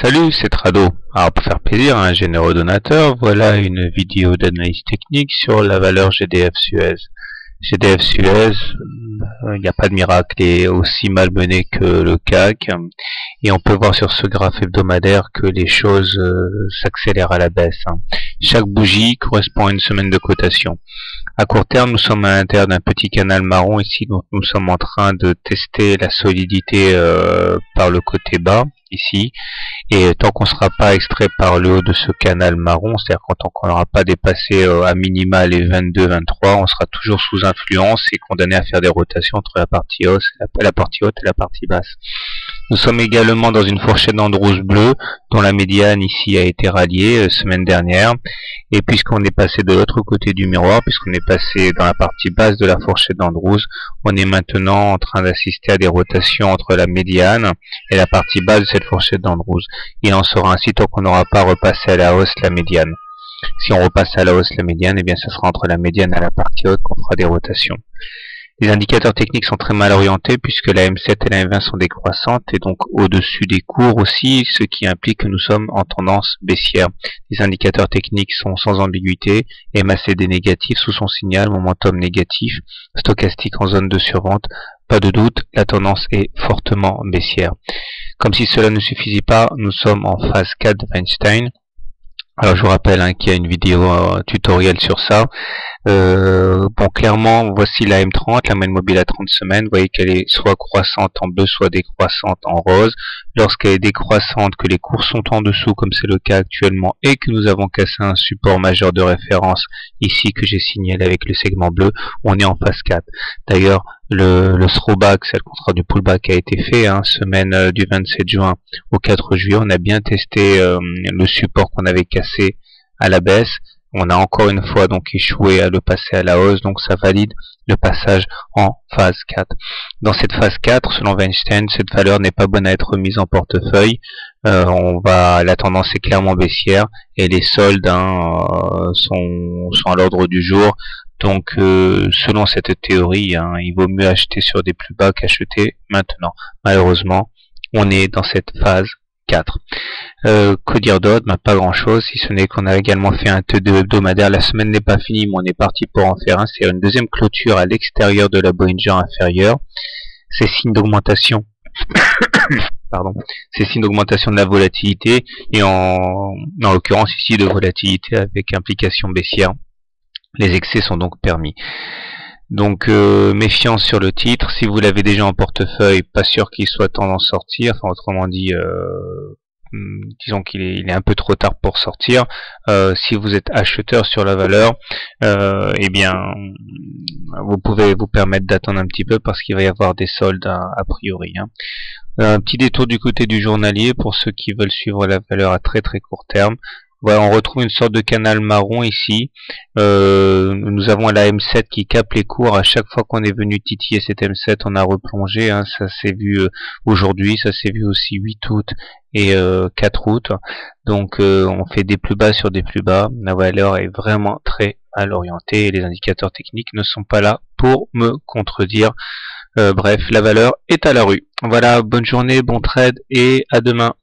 Salut, c'est Trado. Alors pour faire plaisir à un généreux donateur, voilà une vidéo d'analyse technique sur la valeur GDF Suez. GDF Suez, il n'y a pas de miracle, est aussi malmené que le CAC. Et on peut voir sur ce graphe hebdomadaire que les choses euh, s'accélèrent à la baisse. Chaque bougie correspond à une semaine de cotation. À court terme, nous sommes à l'intérieur d'un petit canal marron ici, donc nous sommes en train de tester la solidité euh, par le côté bas ici et tant qu'on ne sera pas extrait par le haut de ce canal marron, c'est-à-dire tant qu'on n'aura pas dépassé euh, à minima les 22-23, on sera toujours sous influence et condamné à faire des rotations entre la partie la partie haute et la partie basse. Nous sommes également dans une fourchette d'Andrews bleue dont la médiane ici a été ralliée euh, semaine dernière. Et puisqu'on est passé de l'autre côté du miroir, puisqu'on est passé dans la partie basse de la fourchette d'Andrews, on est maintenant en train d'assister à des rotations entre la médiane et la partie basse de cette fourchette d'Andrews. Il en sera ainsi tant qu'on n'aura pas repassé à la hausse la médiane. Si on repasse à la hausse la médiane, eh bien ce sera entre la médiane et la partie haute qu'on fera des rotations. Les indicateurs techniques sont très mal orientés puisque la M7 et la M20 sont décroissantes et donc au-dessus des cours aussi, ce qui implique que nous sommes en tendance baissière. Les indicateurs techniques sont sans ambiguïté, MACD négatif sous son signal, momentum négatif, stochastique en zone de survente, pas de doute, la tendance est fortement baissière. Comme si cela ne suffisait pas, nous sommes en phase 4 de Weinstein. Alors je vous rappelle hein, qu'il y a une vidéo euh, tutoriel sur ça. Euh, bon, clairement, voici la M30, la moyenne mobile à 30 semaines. Vous voyez qu'elle est soit croissante en bleu, soit décroissante en rose. Lorsqu'elle est décroissante, que les cours sont en dessous, comme c'est le cas actuellement, et que nous avons cassé un support majeur de référence ici que j'ai signalé avec le segment bleu, on est en phase 4. D'ailleurs, le, le throwback, c'est le contrat du pullback a été fait, hein, semaine euh, du 27 juin au 4 juillet. On a bien testé euh, le support qu'on avait cassé à la baisse on a encore une fois donc échoué à le passer à la hausse, donc ça valide le passage en phase 4. Dans cette phase 4, selon Weinstein, cette valeur n'est pas bonne à être mise en portefeuille. Euh, on va, la tendance est clairement baissière et les soldes hein, euh, sont, sont à l'ordre du jour. Donc, euh, selon cette théorie, hein, il vaut mieux acheter sur des plus bas qu'acheter maintenant. Malheureusement, on est dans cette phase 4. Euh, que dire d'autre? Bah, Pas grand chose, si ce n'est qu'on a également fait un T2 hebdomadaire. La semaine n'est pas finie, mais on est parti pour en faire un. C'est une deuxième clôture à l'extérieur de la Bollinger inférieure. C'est signe d'augmentation. Pardon. C'est signe d'augmentation de la volatilité et en, en l'occurrence ici de volatilité avec implication baissière. Les excès sont donc permis. Donc euh, méfiance sur le titre. Si vous l'avez déjà en portefeuille, pas sûr qu'il soit temps d'en sortir. Enfin autrement dit, euh, hmm, disons qu'il est, un peu trop tard pour sortir. Euh, si vous êtes acheteur sur la valeur, eh bien vous pouvez vous permettre d'attendre un petit peu parce qu'il va y avoir des soldes a, priori. Hein. Un petit détour du côté du journalier pour ceux qui veulent suivre la valeur à très très court terme. Voilà, on retrouve une sorte de canal marron ici. Euh, nous avons la M7 qui capte les cours. À chaque fois qu'on est venu titiller cette M7, on a replongé. Hein. Ça s'est vu euh, aujourd'hui, ça s'est vu aussi 8 août et 4 euh, août. Donc on fait des plus bas sur des plus bas. La valeur est vraiment très mal orientée les indicateurs techniques ne sont pas là pour me contredire. bref, la valeur est à la rue. Voilà, bonne journée, bon trade et à demain.